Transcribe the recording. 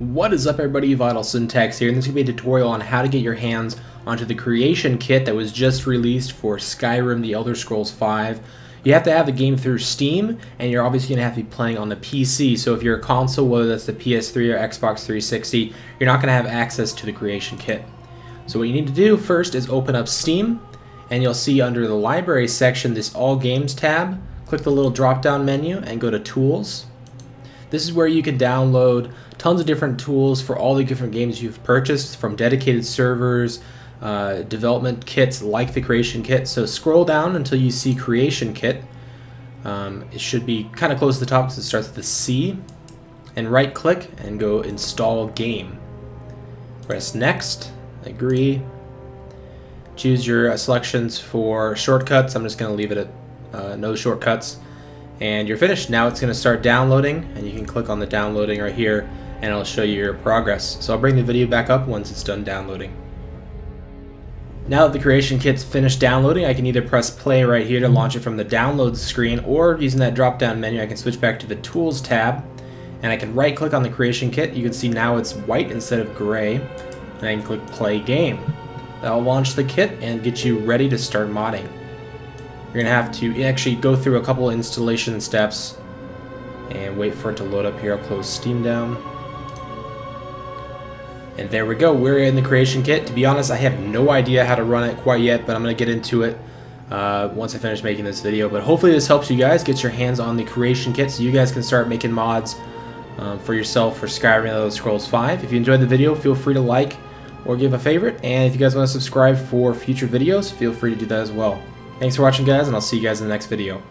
What is up everybody, Vital Syntax here, and this is going to be a tutorial on how to get your hands onto the creation kit that was just released for Skyrim The Elder Scrolls V. You have to have the game through Steam, and you're obviously going to have to be playing on the PC, so if you're a console, whether that's the PS3 or Xbox 360, you're not going to have access to the creation kit. So what you need to do first is open up Steam, and you'll see under the Library section this All Games tab. Click the little drop-down menu and go to Tools. This is where you can download tons of different tools for all the different games you've purchased from dedicated servers, uh, development kits like the creation kit. So scroll down until you see creation kit. Um, it should be kind of close to the top because it starts with a C. And right click and go install game. Press next, agree. Choose your uh, selections for shortcuts. I'm just going to leave it at uh, no shortcuts and you're finished. Now it's going to start downloading and you can click on the downloading right here and it'll show you your progress. So I'll bring the video back up once it's done downloading. Now that the creation kit's finished downloading, I can either press play right here to launch it from the download screen or using that drop down menu I can switch back to the tools tab and I can right click on the creation kit. You can see now it's white instead of gray and I can click play game. That'll launch the kit and get you ready to start modding. You're going to have to actually go through a couple installation steps and wait for it to load up here. I'll close Steam down. And there we go. We're in the creation kit. To be honest, I have no idea how to run it quite yet, but I'm going to get into it uh, once I finish making this video. But hopefully this helps you guys get your hands on the creation kit so you guys can start making mods um, for yourself for Skyrim The Elder Scrolls 5. If you enjoyed the video, feel free to like or give a favorite. And if you guys want to subscribe for future videos, feel free to do that as well. Thanks for watching guys, and I'll see you guys in the next video.